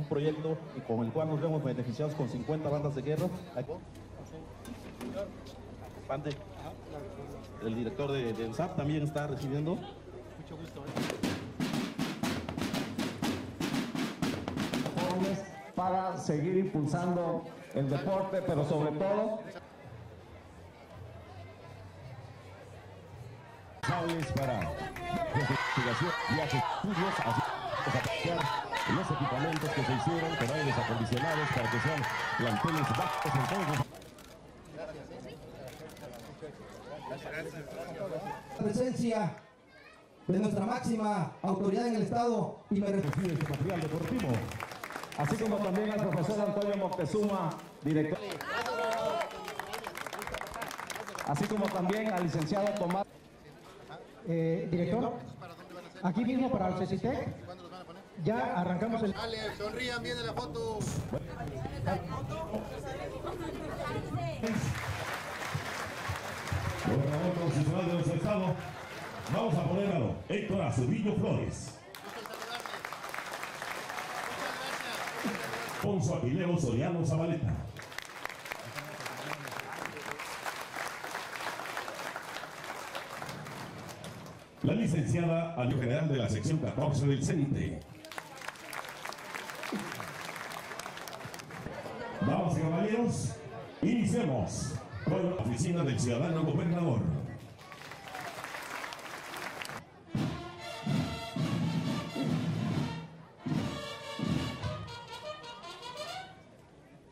un proyecto con el cual nos vemos beneficiados con 50 bandas de guerra. El director de, del SAP también está recibiendo. jóvenes para seguir impulsando el deporte, pero sobre todo para investigación, viajes, estudios, los equipamientos que se hicieron con aires acondicionados para que sean planteles bajos en todos los presencia de nuestra máxima autoridad en el Estado y me refiero de material deportivo. así como también al profesor Antonio Moctezuma, director. Así como también al licenciado Tomás. Eh, director, aquí mismo para el CECITEC, ya arrancamos el... Dale, sonrían, viene la foto. Constitucional de nuestro estado, vamos a poner a lo Héctor Azudillo Flores. Ponzo Aquileo Soriano Zabaleta. La licenciada al general de la sección 14 del CENTE. Damas y caballeros, iniciemos con la oficina del ciudadano gobernador.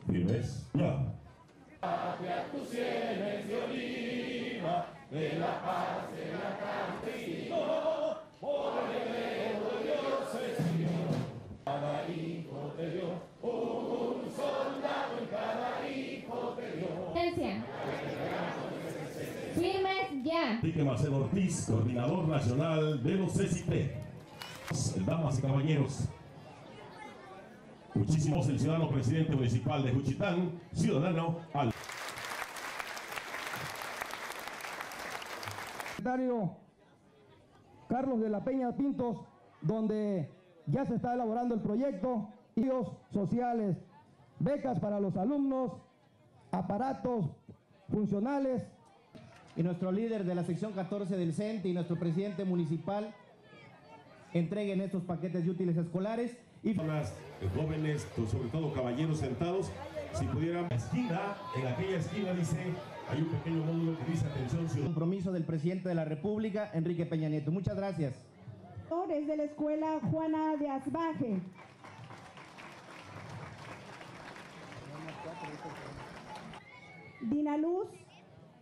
Firmes, ya. Presencia. Enrique Marcelo Ortiz, coordinador nacional de los CCT. Damas y caballeros, muchísimos el ciudadano presidente municipal de Juchitán, ciudadano al. secretario Carlos de la Peña Pintos, donde ya se está elaborando el proyecto, medios sociales, becas para los alumnos, aparatos funcionales, y nuestro líder de la sección 14 del CENTE y nuestro presidente municipal entreguen estos paquetes de útiles escolares y eh, jóvenes, sobre todo caballeros sentados, si pudieran. La esquina, en aquella esquina dice, hay un pequeño módulo que dice atención ciudadana. compromiso del presidente de la República, Enrique Peña Nieto. Muchas gracias. es de la escuela Juana de Asbaje. Dinaluz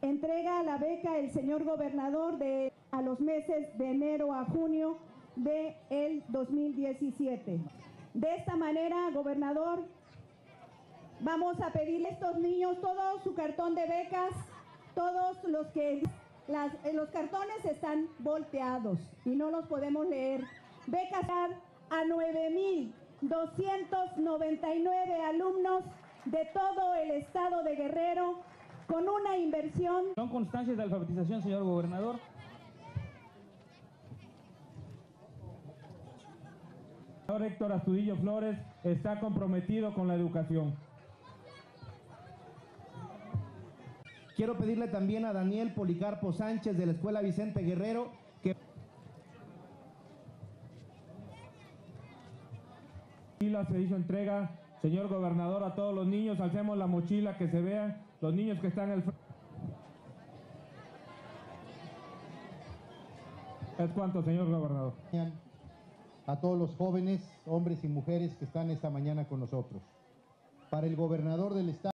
entrega la beca el señor gobernador de a los meses de enero a junio de el 2017. De esta manera, gobernador, vamos a pedirle a estos niños todo su cartón de becas, todos los que los cartones están volteados y no los podemos leer. Becas a 9.299 alumnos de todo el estado de Guerrero con una inversión Son constancias de alfabetización, señor gobernador. Señor Héctor Astudillo Flores está comprometido con la educación. Quiero pedirle también a Daniel Policarpo Sánchez de la Escuela Vicente Guerrero que Mochila se hizo entrega, señor gobernador, a todos los niños. Alcemos la mochila, que se vean los niños que están al frente. ¿Es cuánto, señor gobernador? A todos los jóvenes, hombres y mujeres que están esta mañana con nosotros. Para el gobernador del estado.